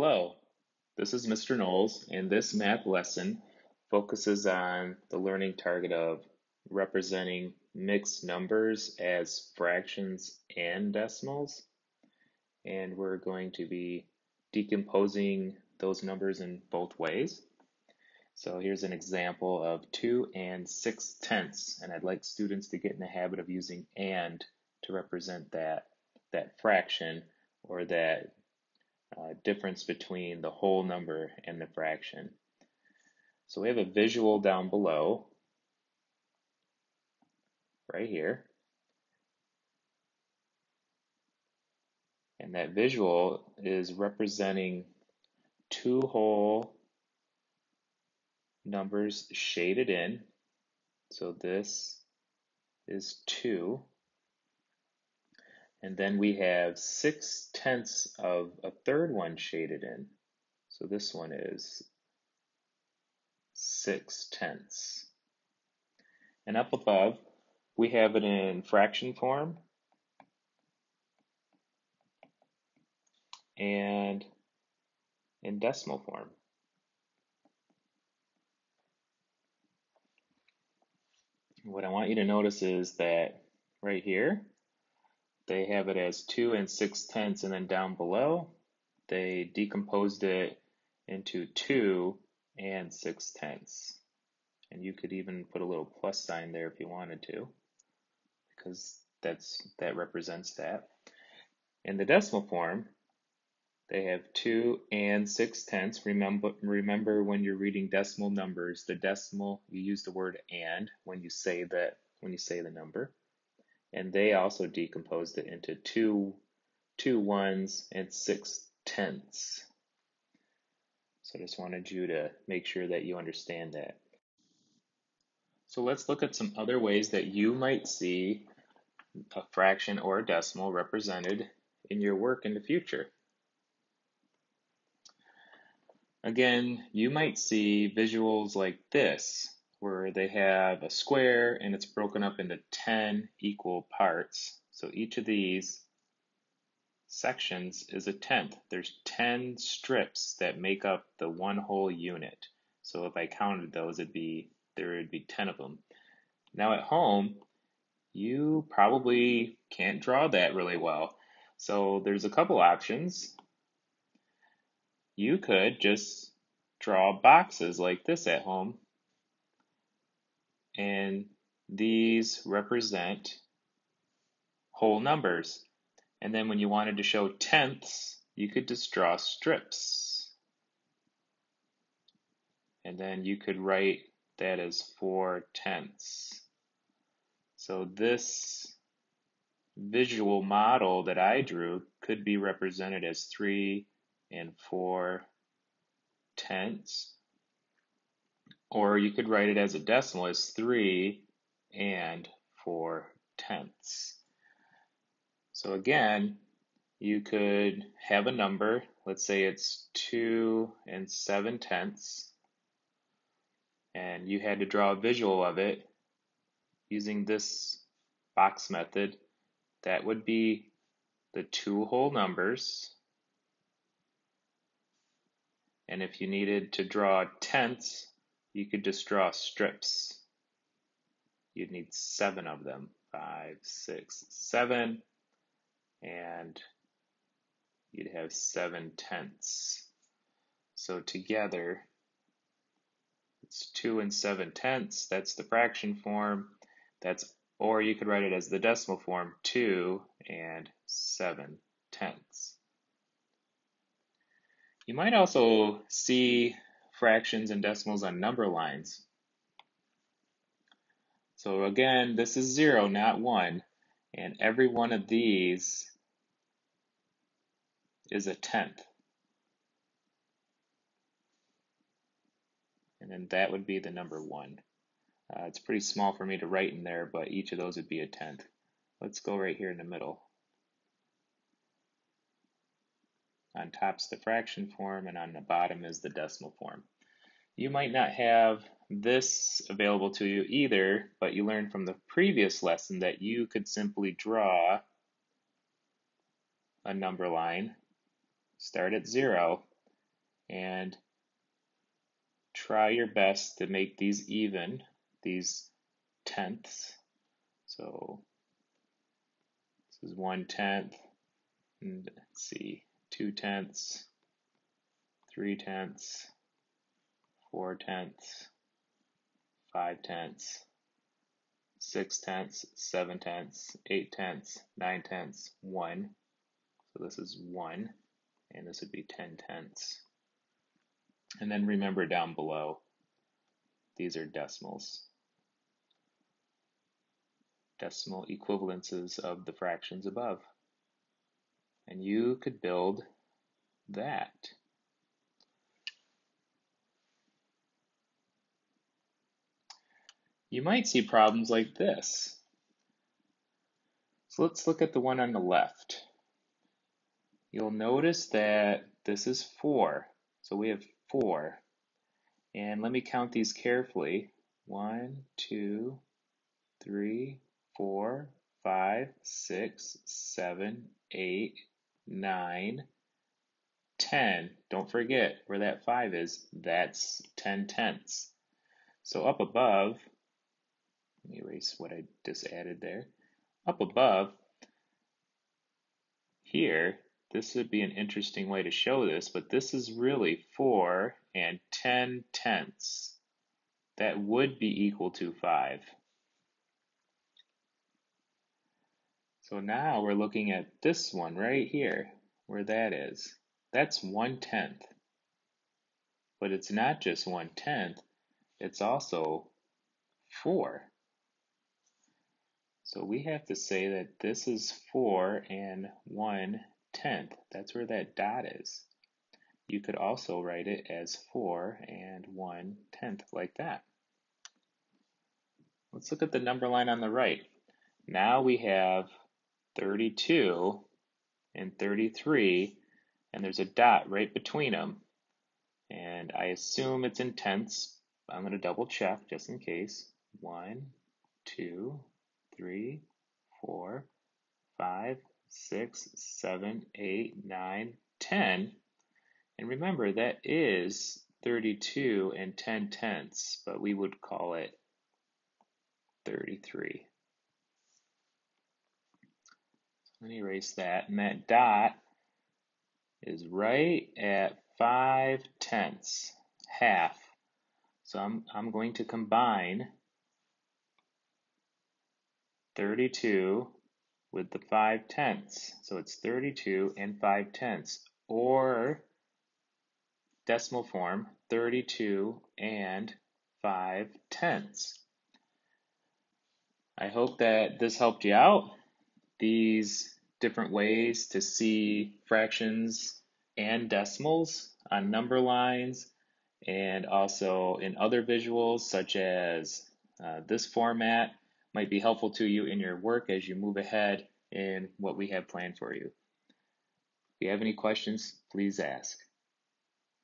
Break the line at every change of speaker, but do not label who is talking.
Hello, this is Mr. Knowles, and this math lesson focuses on the learning target of representing mixed numbers as fractions and decimals. And we're going to be decomposing those numbers in both ways. So here's an example of 2 and 6 tenths, and I'd like students to get in the habit of using and to represent that, that fraction or that uh, difference between the whole number and the fraction. So we have a visual down below, right here. And that visual is representing two whole numbers shaded in. So this is 2 and then we have 6 tenths of a third one shaded in. So this one is 6 tenths. And up above, we have it in fraction form and in decimal form. What I want you to notice is that right here, they have it as 2 and 6 tenths, and then down below, they decomposed it into 2 and 6 tenths. And you could even put a little plus sign there if you wanted to, because that's that represents that. In the decimal form, they have 2 and 6 tenths. Remember, remember when you're reading decimal numbers, the decimal, you use the word and when you say that, when you say the number and they also decomposed it into two, two ones and six tenths. So I just wanted you to make sure that you understand that. So let's look at some other ways that you might see a fraction or a decimal represented in your work in the future. Again, you might see visuals like this where they have a square and it's broken up into 10 equal parts. So each of these sections is a tenth. There's 10 strips that make up the one whole unit. So if I counted those, it'd be there would be 10 of them. Now at home, you probably can't draw that really well. So there's a couple options. You could just draw boxes like this at home and these represent whole numbers. And then when you wanted to show tenths, you could just draw strips. And then you could write that as 4 tenths. So this visual model that I drew could be represented as 3 and 4 tenths or you could write it as a decimal as 3 and 4 tenths. So again, you could have a number, let's say it's 2 and 7 tenths, and you had to draw a visual of it using this box method. That would be the two whole numbers. And if you needed to draw tenths, you could just draw strips. You'd need seven of them. Five, six, seven. And you'd have seven tenths. So together, it's two and seven tenths. That's the fraction form. That's or you could write it as the decimal form, two and seven tenths. You might also see fractions and decimals on number lines. So again, this is zero, not one. And every one of these is a tenth. And then that would be the number one. Uh, it's pretty small for me to write in there, but each of those would be a tenth. Let's go right here in the middle. On top's the fraction form, and on the bottom is the decimal form. You might not have this available to you either, but you learned from the previous lesson that you could simply draw a number line, start at zero, and try your best to make these even, these tenths. So this is one tenth, and let's see, two tenths, three tenths, four tenths, five tenths, six tenths, seven tenths, eight tenths, nine tenths, one. So this is one, and this would be 10 tenths. And then remember down below, these are decimals. Decimal equivalences of the fractions above. And you could build that. You might see problems like this. So let's look at the one on the left. You'll notice that this is 4. So we have 4. And let me count these carefully. One, two, three, four, five, six, seven, eight, nine, ten. Don't forget where that 5 is. That's 10 tenths. So up above, let me erase what I just added there. Up above, here, this would be an interesting way to show this, but this is really 4 and 10 tenths. That would be equal to 5. So now we're looking at this one right here, where that is. That's 1 tenth. But it's not just 1 tenth, it's also 4. So we have to say that this is 4 and 1 tenth. That's where that dot is. You could also write it as 4 and 1 tenth, like that. Let's look at the number line on the right. Now we have 32 and 33, and there's a dot right between them. And I assume it's in tenths. I'm going to double check just in case. 1, 2, 3, 4, 5, six, seven, eight, nine, ten. And remember, that is 32 and 10 tenths, but we would call it 33. Let me erase that. And that dot is right at 5 tenths, half. So I'm, I'm going to combine 32 with the 5 tenths. So it's 32 and 5 tenths, or decimal form, 32 and 5 tenths. I hope that this helped you out. These different ways to see fractions and decimals on number lines and also in other visuals such as uh, this format might be helpful to you in your work as you move ahead in what we have planned for you. If you have any questions, please ask.